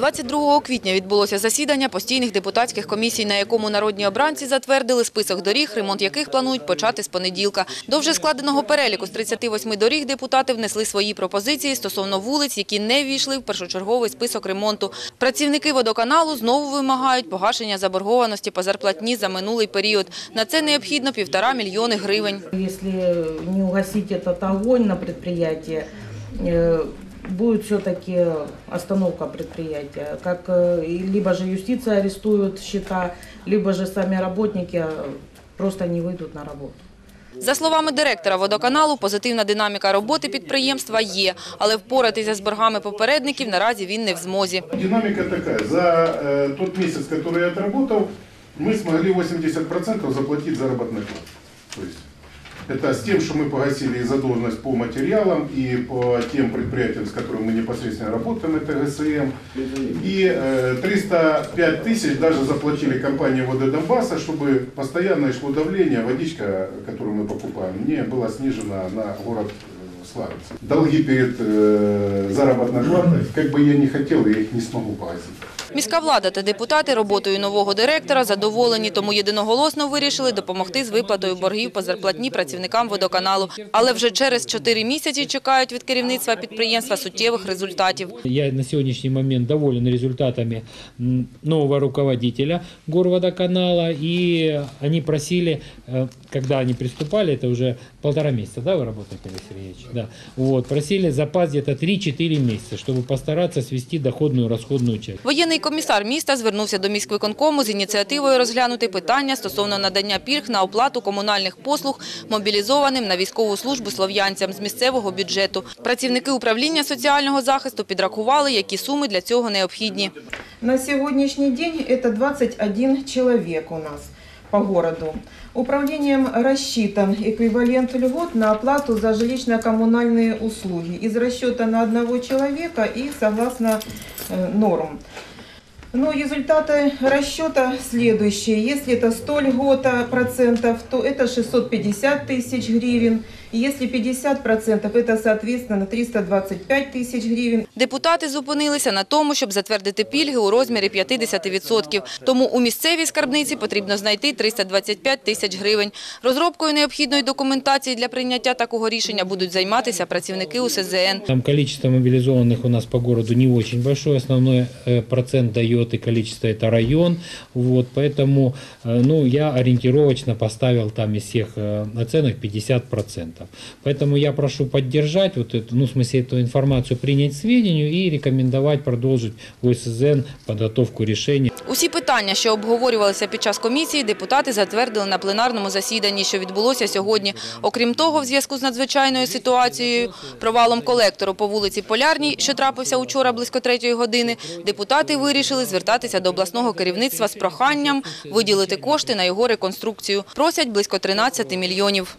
22 квітня відбулося засідання постійних депутатських комісій, на якому народні обранці затвердили список доріг, ремонт яких планують почати з понеділка. До вже складеного переліку з 38 доріг депутати внесли свої пропозиції стосовно вулиць, які не ввійшли в першочерговий список ремонту. Працівники водоканалу знову вимагають погашення заборгованості по зарплатні за минулий період. На це необхідно півтора мільйони гривень. Если не угасить этот огонь на предприятии, э, будет все-таки остановка предприятия. Как э, и либо же юстиция арестует счета, либо же сами работники э, просто не выйдут на работу. За словами директора водоканалу, позитивна динаміка роботи підприємства є, але впоратися з боргами попередників наразі він не в змозі. Динамика такая. За э, тот месяц, который я отработал, мы смогли 80% заплатить заработной платы. Это с тем, что мы погасили и задолженность по материалам, и по тем предприятиям, с которыми мы непосредственно работаем, это ГСМ. И э, 305 тысяч даже заплатили компании Воды Донбасса, чтобы постоянное шло давление, водичка, которую мы покупаем, не была снижена на город э, Славянск. Долги перед э, заработной платой, как бы я не хотел, я их не смогу погасить. Міська влада та депутати роботою нового директора задоволені, тому єдиноголосно вирішили допомогти з виплатою боргів по зарплатні працівникам водоканалу. Але вже через чотири місяці чекають від керівництва підприємства суттєвих результатів. Я на сегодняшний момент доволен результатами м, нового руководителя горводоканала, и они просили, э, когда они приступали, это уже полтора месяца, да, вы работаете, Олег Сергеевич? Да. Вот, просили запас где-то 3-4 месяца, чтобы постараться свести доходную и расходную часть. Воєнний комісар міста звернувся до міськвиконкому з ініціативою розглянути питання стосовно надання пільг на оплату комунальних послуг мобілізованим на військову службу слов'янцям з місцевого бюджету. Працівники управління соціального захисту підрахували, які суми для цього необхідні. На сегодняшний день это 21 человек у нас по городу. Управлением рассчитан эквивалент льгот на оплату за жилищно-коммунальные услуги из расчета на одного человека и согласно э, норм. Но результаты расчета следующие. Если это 100 льгота процентов, то это 650 тысяч гривен. Если 50%, это, соответственно, 325 тисяч гривень. Депутати зупинилися на тому, щоб затвердити пільги у розмірі 50%. Тому у місцевій скарбниці потрібно знайти 325 тисяч гривень. Розробкою необхідної документації для прийняття такого рішення будуть займатися працівники УСЗН. Там кількість мобілізованих у нас по городу не дуже велике. Основний э, процент дає і кількість – це район. Вот, поэтому э, ну, я орієнтировочно поставив там із всіх оцінок 50% это. Поэтому я прошу поддержать вот эту, ну, в смысле, эту информацию принять сведению и рекомендовать продолжить ОСЗН подготовку решения. Усі питання, що обговорювалися під час комісії, депутати затвердили на пленарному засіданні, що відбулося сьогодні. Окрім того, в зв'язку з надзвичайною ситуацією, провалом колектору по вулиці Полярній, що трапився учора близько третьої години, депутати вирішили звертатися до обласного керівництва з проханням виділити кошти на його реконструкцію. Просять близько 13 мільйонів.